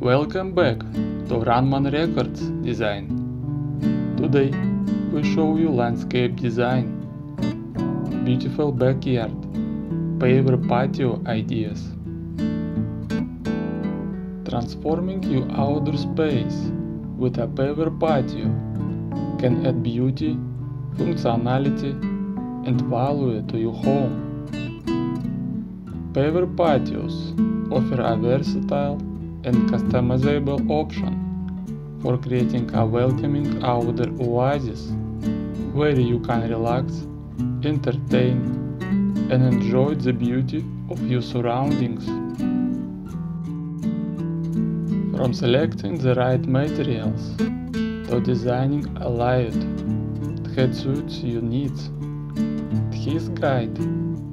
Welcome back to Runman Records Design. Today we show you landscape design, beautiful backyard, paver patio ideas. Transforming your outdoor space with a paver patio can add beauty, functionality, and value to your home. Paver patios offer a versatile and customizable option for creating a welcoming outdoor oasis where you can relax, entertain, and enjoy the beauty of your surroundings. From selecting the right materials to designing a layout that suits your needs, his guide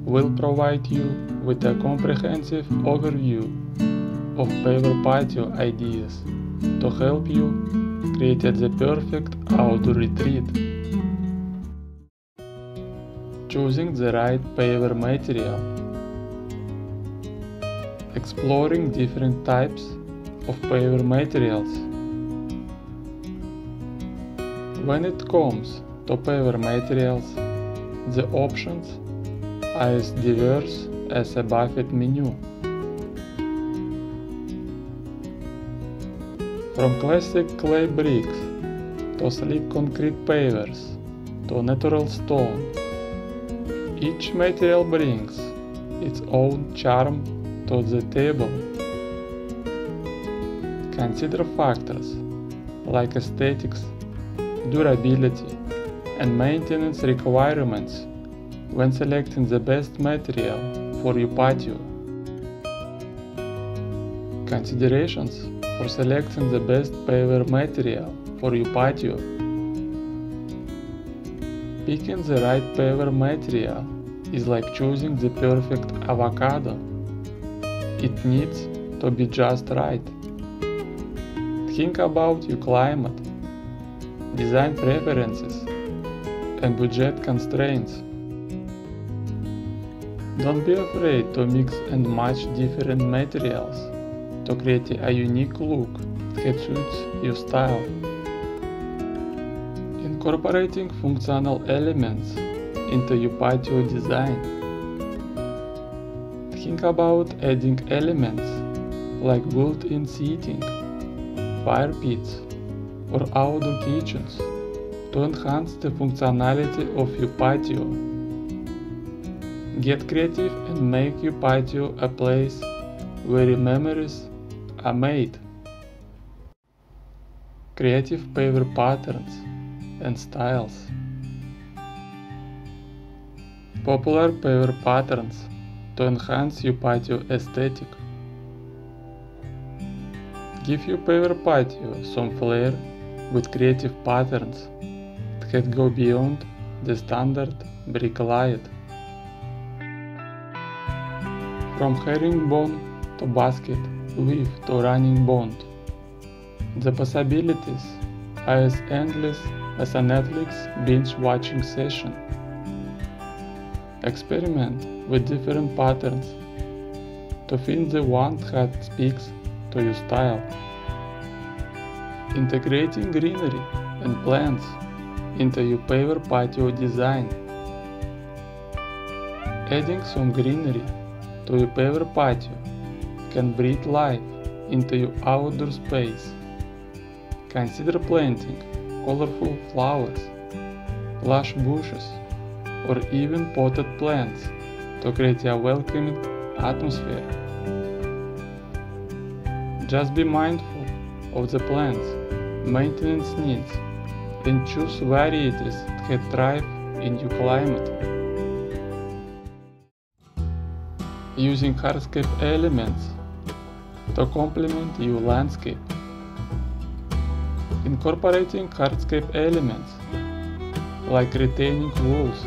will provide you with a comprehensive overview of paver patio ideas to help you create the perfect outdoor retreat. Choosing the right paver material. Exploring different types of paver materials. When it comes to paver materials, the options are as diverse as a buffet menu. From classic clay bricks to sleek concrete pavers to natural stone, each material brings its own charm to the table. Consider factors like aesthetics, durability, and maintenance requirements when selecting the best material for your patio. Considerations for selecting the best paver material for your patio. Picking the right paver material is like choosing the perfect avocado. It needs to be just right. Think about your climate, design preferences, and budget constraints. Don't be afraid to mix and match different materials to create a unique look that suits your style. Incorporating functional elements into your patio design. Think about adding elements like built-in seating, fire pits, or outdoor kitchens to enhance the functionality of your patio. Get creative and make your patio a place where memories are made. Creative paver patterns and styles. Popular paver patterns to enhance your patio aesthetic. Give your paver patio some flair with creative patterns that go beyond the standard brick layout. From herringbone to basket weave to running bond. The possibilities are as endless as a Netflix binge watching session. Experiment with different patterns to find the one that speaks to your style. Integrating greenery and plants into your paver patio design. Adding some greenery to your paver patio can breathe life into your outdoor space. Consider planting colorful flowers, lush bushes, or even potted plants to create a welcoming atmosphere. Just be mindful of the plant's maintenance needs and choose varieties that thrive in your climate. Using hardscape elements to complement your landscape. Incorporating hardscape elements like retaining walls,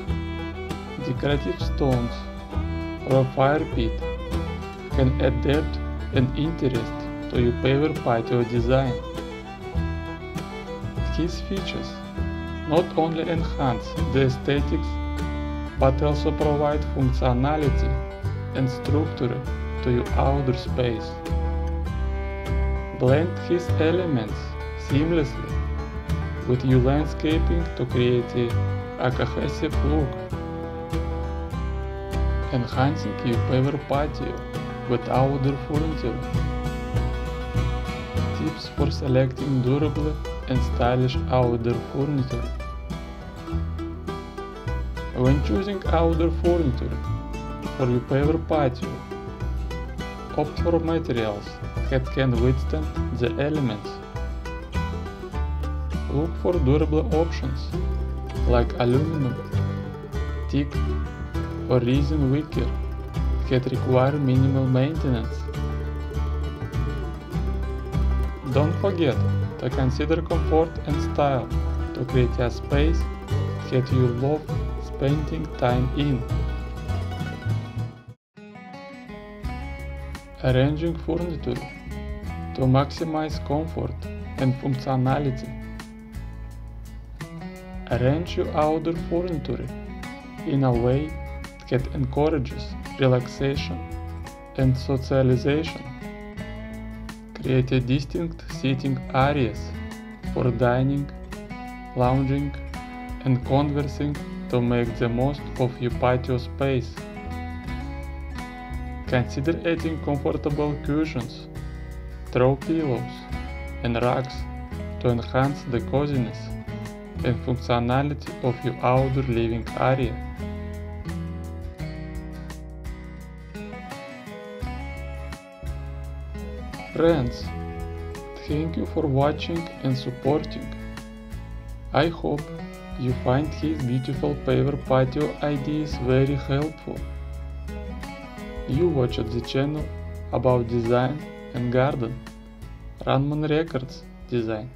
decorative stones, or a fire pit can add depth and interest to your paver patio design. These features not only enhance the aesthetics but also provide functionality and structure to your outdoor space. Blend his elements seamlessly with your landscaping to create a cohesive look. Enhancing your paver patio with outdoor furniture. Tips for selecting durable and stylish outdoor furniture. When choosing outdoor furniture for your paver patio, opt for materials that can withstand the elements. Look for durable options like aluminum, teak or resin wicker that require minimal maintenance. Don't forget to consider comfort and style to create a space that you love spending time in. Arranging furniture to maximize comfort and functionality. Arrange your outdoor furniture in a way that encourages relaxation and socialization. Create distinct seating areas for dining, lounging, and conversing to make the most of your patio space. Consider adding comfortable cushions, throw pillows, and rugs to enhance the coziness and functionality of your outdoor living area. Friends, thank you for watching and supporting. I hope you find his beautiful paver patio ideas very helpful. You watched the channel about design and garden, Runman Records Design.